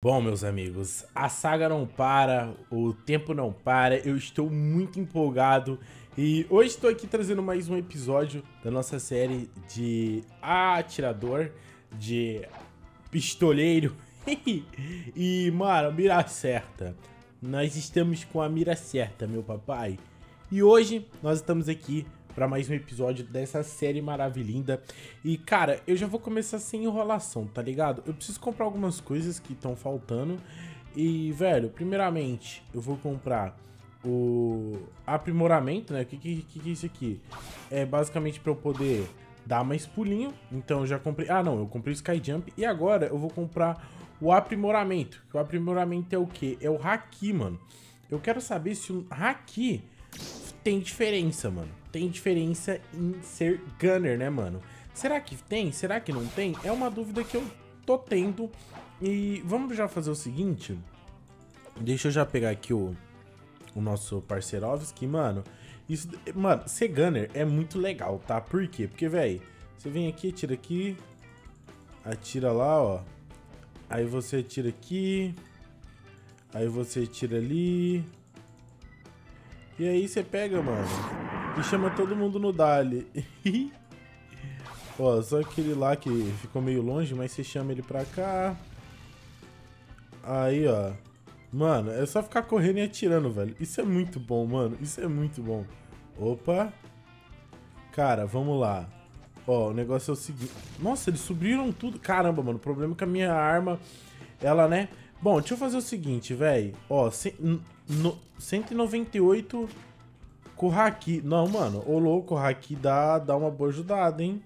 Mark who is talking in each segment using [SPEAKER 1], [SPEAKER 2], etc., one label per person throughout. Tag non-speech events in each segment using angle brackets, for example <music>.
[SPEAKER 1] Bom, meus amigos, a saga não para, o tempo não para, eu estou muito empolgado e hoje estou aqui trazendo mais um episódio da nossa série de atirador, de pistoleiro <laughs> e, mano, mira certa. Nós estamos com a mira certa, meu papai. E hoje nós estamos aqui para mais um episódio dessa série maravilhinda. E, cara, eu já vou começar sem enrolação, tá ligado? Eu preciso comprar algumas coisas que estão faltando. E, velho, primeiramente, eu vou comprar o aprimoramento, né? O que, que, que é isso aqui? É basicamente para eu poder dar mais pulinho. Então, eu já comprei... Ah, não, eu comprei o Sky Jump. E agora eu vou comprar o aprimoramento. O aprimoramento é o quê? É o Haki, mano. Eu quero saber se o Haki tem diferença, mano. Tem diferença em ser gunner, né, mano? Será que tem? Será que não tem? É uma dúvida que eu tô tendo. E vamos já fazer o seguinte. Deixa eu já pegar aqui o, o nosso Parceirovski, mano. Isso, mano, ser gunner é muito legal, tá? Por quê? Porque, velho, você vem aqui, atira aqui, atira lá, ó. Aí você atira aqui, aí você tira ali, e aí você pega, mano, e chama todo mundo no Dali. <laughs> Ó, só aquele lá que ficou meio longe, mas você chama ele pra cá. Aí, ó. Mano, é só ficar correndo e atirando, velho. Isso é muito bom, mano. Isso é muito bom. Opa. Cara, vamos lá. Ó, o negócio é o seguinte. Nossa, eles subiram tudo. Caramba, mano. O problema é que a minha arma, ela, né? Bom, deixa eu fazer o seguinte, velho. Ó, no, 198 com Haki. Não, mano. Ô, louco, o Haki dá, dá uma boa ajudada, hein?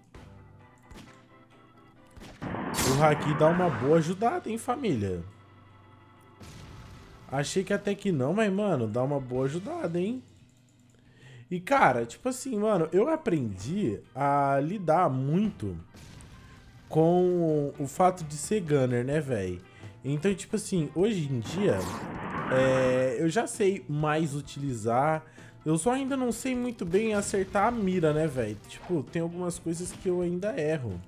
[SPEAKER 1] O Haki dá uma boa ajudada, hein, família? Achei que até que não, mas, mano, dá uma boa ajudada, hein? E, cara, tipo assim, mano, eu aprendi a lidar muito com o fato de ser gunner, né, velho? Então, tipo assim, hoje em dia, é, eu já sei mais utilizar. Eu só ainda não sei muito bem acertar a mira, né, velho? Tipo, tem algumas coisas que eu ainda erro.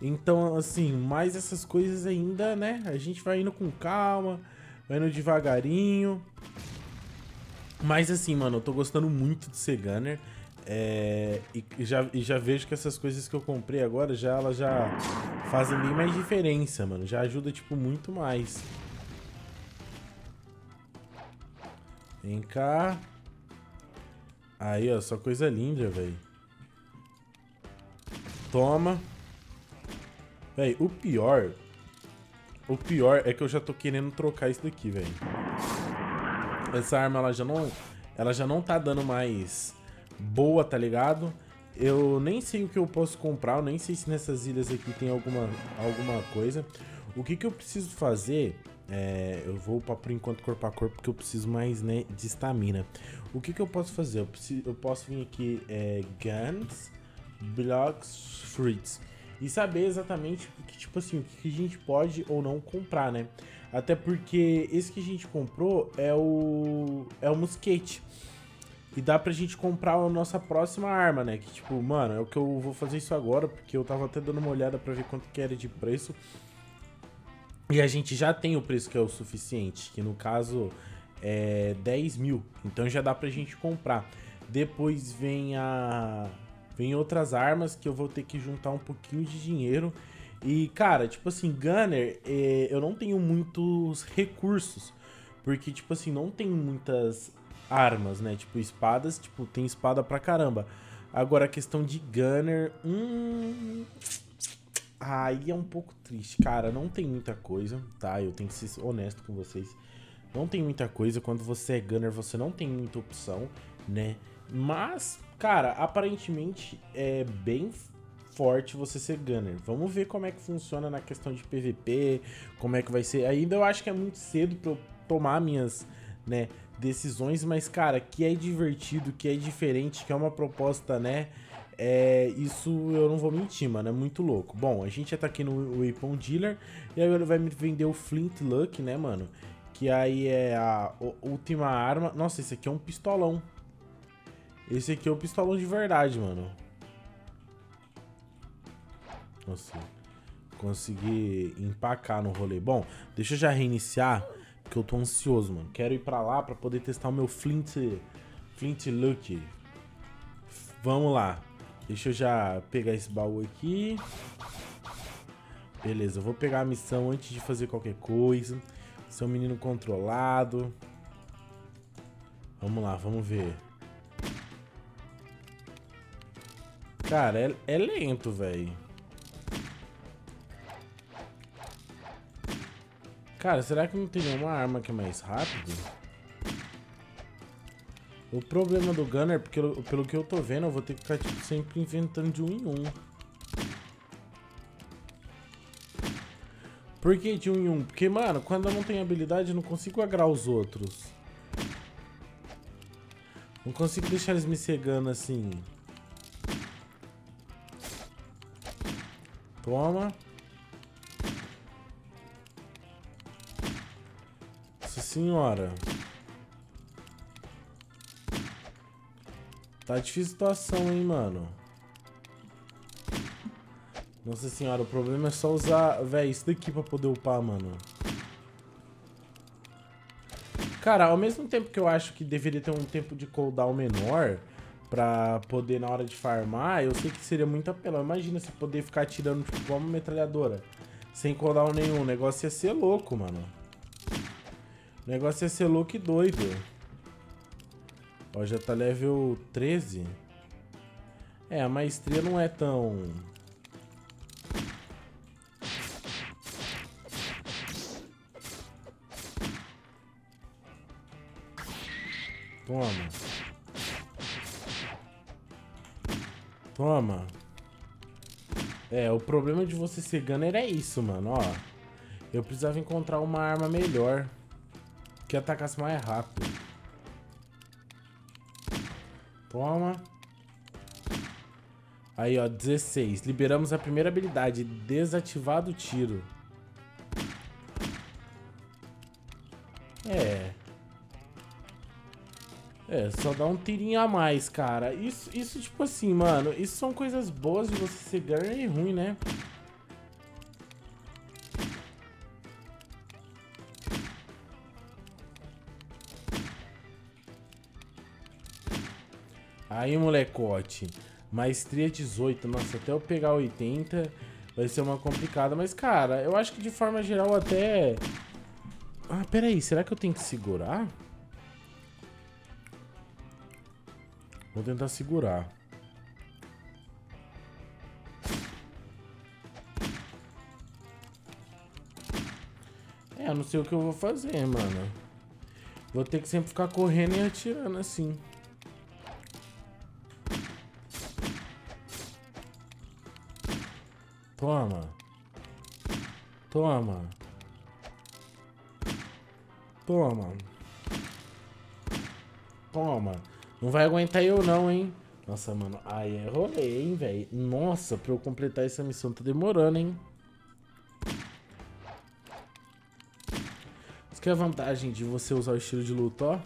[SPEAKER 1] Então, assim, mais essas coisas ainda, né? A gente vai indo com calma, vai indo devagarinho. Mas assim, mano, eu tô gostando muito de ser gunner. É, e, já, e já vejo que essas coisas que eu comprei agora, já elas já fazem bem mais diferença, mano. Já ajuda, tipo, muito mais. Vem cá. Aí, ó, só coisa linda, velho. Toma. Véi, o pior... O pior é que eu já tô querendo trocar isso daqui, velho. Essa arma, ela já não... Ela já não tá dando mais boa, tá ligado? Eu nem sei o que eu posso comprar, eu nem sei se nessas ilhas aqui tem alguma, alguma coisa. O que que eu preciso fazer é, eu vou para por enquanto corpo a corpo porque eu preciso mais né, de estamina. O que, que eu posso fazer? Eu, preciso, eu posso vir aqui é, Guns, Blocks, Fruits e saber exatamente que, tipo assim, o que, a gente pode ou não comprar, né? Até porque esse que a gente comprou é o é o Musquete. E dá pra gente comprar a nossa próxima arma, né? Que tipo, mano, é o que eu vou fazer isso agora, porque eu tava até dando uma olhada pra ver quanto que era de preço. E a gente já tem o preço que é o suficiente, que no caso é 10 mil. Então já dá pra gente comprar. Depois vem a. Vem outras armas que eu vou ter que juntar um pouquinho de dinheiro. E, cara, tipo assim, Gunner, é, eu não tenho muitos recursos. Porque, tipo assim, não tem muitas armas, né? Tipo, espadas, tipo, tem espada pra caramba. Agora, a questão de Gunner. Hum. Aí é um pouco triste, cara. Não tem muita coisa, tá? Eu tenho que ser honesto com vocês. Não tem muita coisa. Quando você é gunner, você não tem muita opção, né? Mas, cara, aparentemente é bem forte você ser gunner. Vamos ver como é que funciona na questão de PVP, como é que vai ser. Ainda eu acho que é muito cedo pra eu tomar minhas, né, decisões, mas, cara, que é divertido, que é diferente, que é uma proposta, né, é, isso eu não vou mentir, mano, é muito louco. Bom, a gente já tá aqui no Weapon Dealer, e aí ele vai me vender o Flint Luck, né, mano? Que aí é a última arma. Nossa, esse aqui é um pistolão. Esse aqui é o um pistolão de verdade, mano. Nossa. conseguir empacar no rolê. Bom, deixa eu já reiniciar, porque eu tô ansioso, mano. Quero ir pra lá pra poder testar o meu Flint, Flint Look. Vamos lá. Deixa eu já pegar esse baú aqui. Beleza, eu vou pegar a missão antes de fazer qualquer coisa. Ser um menino controlado. Vamos lá, vamos ver. Cara, é, é lento, velho. Cara, será que não tem nenhuma arma que é mais rápido? O problema do Gunner, porque pelo que eu tô vendo, eu vou ter que ficar tipo, sempre inventando de um em um. Por que de um em um? Porque, mano, quando eu não tenho habilidade, eu não consigo agrar os outros. Não consigo deixar eles me cegando assim. Toma. Senhora. Tá difícil a situação, hein, mano. Nossa senhora, o problema é só usar, velho, isso daqui pra poder upar, mano. Cara, ao mesmo tempo que eu acho que deveria ter um tempo de cooldown menor pra poder, na hora de farmar, eu sei que seria muito apelão. Imagina você poder ficar atirando tipo, uma metralhadora, sem cooldown nenhum. O negócio ia ser louco, mano. O negócio ia ser louco e doido. Ó, já tá level 13. É, a maestria não é tão Toma. Toma. É, o problema de você ser gunner é isso, mano, ó. Eu precisava encontrar uma arma melhor. Que atacasse mais rápido. Toma. Aí, ó, 16. Liberamos a primeira habilidade. Desativado o tiro. É. É, só dá um tirinho a mais, cara. Isso, isso tipo assim, mano, isso são coisas boas de você ser gunner e ruim, né? Aí, molecote. Maestria 18. Nossa, até eu pegar 80 vai ser uma complicada. Mas, cara, eu acho que de forma geral até... Ah, peraí. Será que eu tenho que segurar? Vou tentar segurar. É, eu não sei o que eu vou fazer, mano. Vou ter que sempre ficar correndo e atirando assim. Toma. Toma. Toma. Toma. Não vai aguentar eu não, hein? Nossa, mano. Aí é rolê, hein, velho. Nossa, pra eu completar essa missão tá demorando, hein? Isso que é a vantagem de você usar o estilo de luta, ó.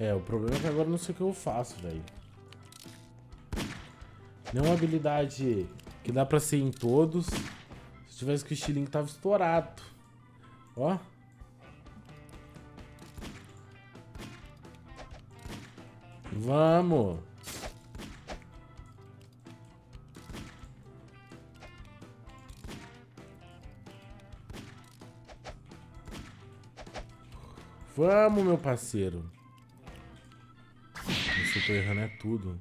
[SPEAKER 1] É, o problema é que agora eu não sei o que eu faço, velho. Nenhuma habilidade que dá pra ser em todos tivesse que o estilingue tava estourado. Ó. Vamos. Vamos, meu parceiro. Se eu tô errando é tudo.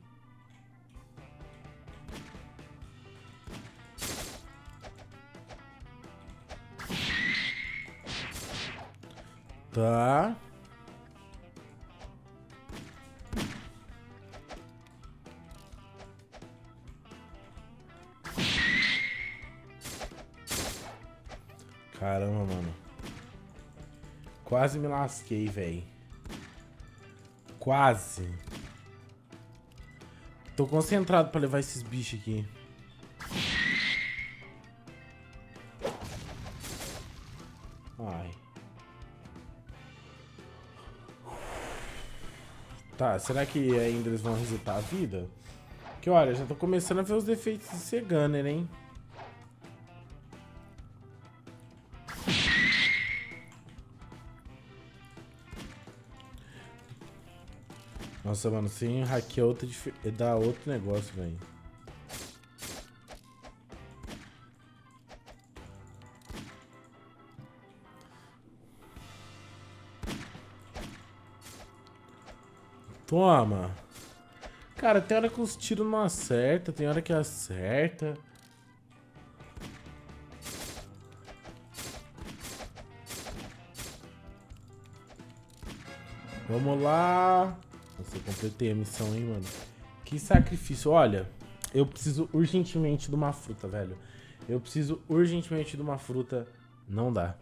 [SPEAKER 1] Tá. Caramba, mano. Quase me lasquei, velho. Quase. Tô concentrado pra levar esses bichos aqui. Tá, será que ainda eles vão resetar a vida? Que olha, já tô começando a ver os defeitos de ser Gunner, hein? Nossa, mano, sem hackear outro, dá outro negócio, velho. Toma. Cara, tem hora que os tiros não acertam, tem hora que acerta. Vamos lá. Nossa, eu completei a missão, hein, mano. Que sacrifício. Olha, eu preciso urgentemente de uma fruta, velho. Eu preciso urgentemente de uma fruta. Não dá.